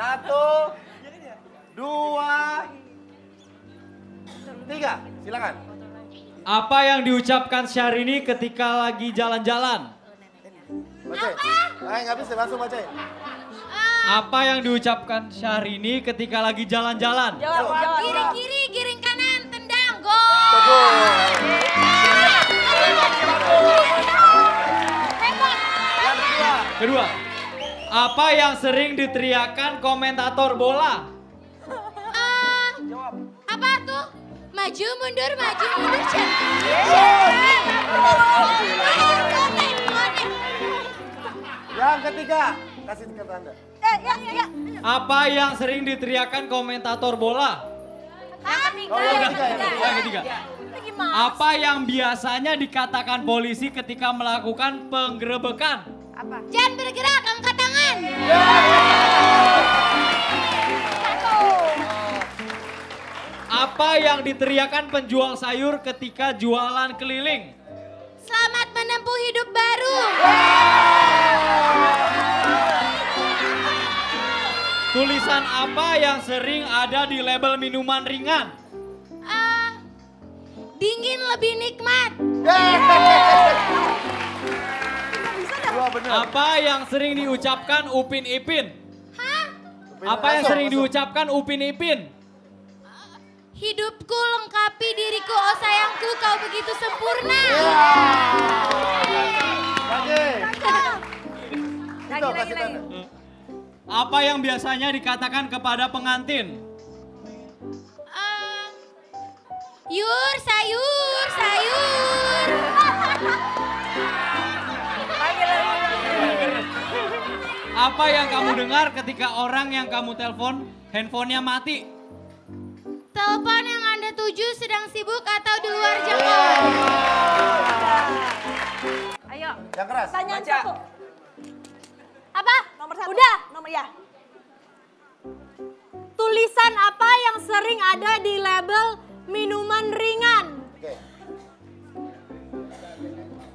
Satu, dua, tiga. Silakan. Apa yang diucapkan Syahrini ketika lagi jalan-jalan? Bacain. Eh, nggak bisa, langsung bacain. Apa yang diucapkan Syahrini ketika lagi jalan-jalan? Jawab. Giring kiri, giring kanan, tendang, gol. Yang kedua. Apa yang sering diteriakan komentator bola? Eh, apa tuh? Maju mundur, maju mundur. Yang ketiga. Kasih ke Anda. Eh, ya, ya, ya. Apa yang sering diteriakan komentator bola? Oh, yang ketiga, yang ketiga. Yang ketiga. Ini gimana? Apa yang biasanya dikatakan polisi ketika melakukan penggerebekan? Apa? Jangan bergerak, angkat Apa yang diteriakan penjual sayur ketika jualan keliling? Selamat menempuh hidup baru. Tulisan apa yang sering ada di label minuman ringan? Ah, dingin lebih nikmat. Dua benar. Apa yang sering diucapkan Upin Ipin? Hah? Apa yang sering masuk. diucapkan Upin Ipin? Hidupku lengkapi diriku, oh sayangku kau begitu sempurna. Lagi. Lagi, Itu lagi, kasih lagi. tanda. Apa yang biasanya dikatakan kepada pengantin? Ah, yur, sayur, sayur. Apa yang kamu dengar ketika orang yang kamu telepon handphonenya mati? Telepon yang Anda tuju sedang sibuk atau di luar jangkauan. Ayo. Yang keras. Baca. satu. Apa? Nomor satu. Udah. Nomor ya. Tulisan apa yang sering ada di label minuman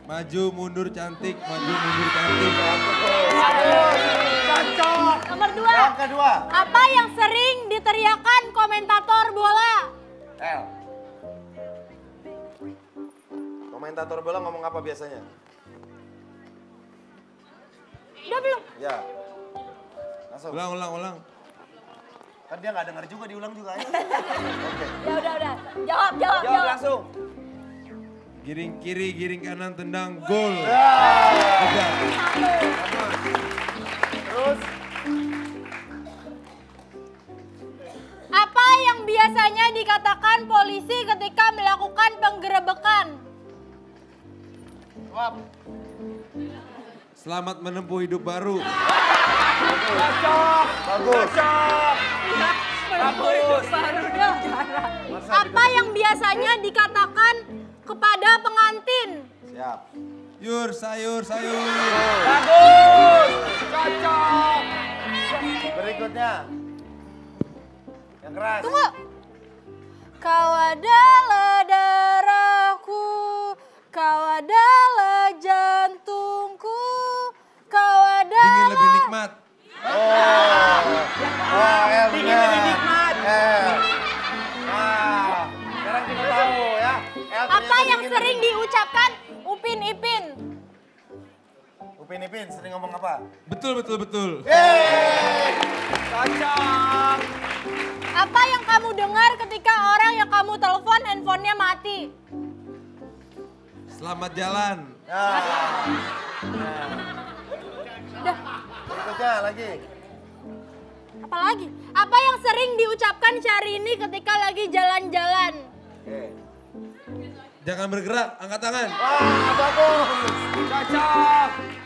Maju mundur cantik, maju mundur cantik. Cocok. Nomor dua. Yang kedua. Apa yang sering diteriakan komentator bola? L. Komentator bola ngomong apa biasanya? Udah belum? Ya. Langsung. Ulang, ulang, ulang. Kan dia nggak dengar juga, diulang juga. Ayo. Oke. Ya udah udah. Jawab jawab Jawab langsung. Giring kiri, giring kanan, tendang, gol. Terus. Apa yang biasanya dikatakan polisi ketika melakukan penggerebekan? Selamat menempuh hidup baru. Bagus. Bagus. Marsa, Apa yang biasanya dikatakan kepada pengantin? Siap. Yur, sayur, sayur. Bagus. Cocok. Berikutnya. Yang keras. Tunggu. Kau adalah Upin Ipin sering ngomong apa? Betul, betul, betul. Yeay. Apa yang kamu dengar ketika orang yang kamu telepon handphonenya mati? Selamat jalan. Nah. Udah, Berikutnya lagi. apa lagi? Apa yang sering diucapkan Syahrini ketika lagi jalan-jalan? Oke. Jangan bergerak, angkat tangan. Wah, bagus. Cocok.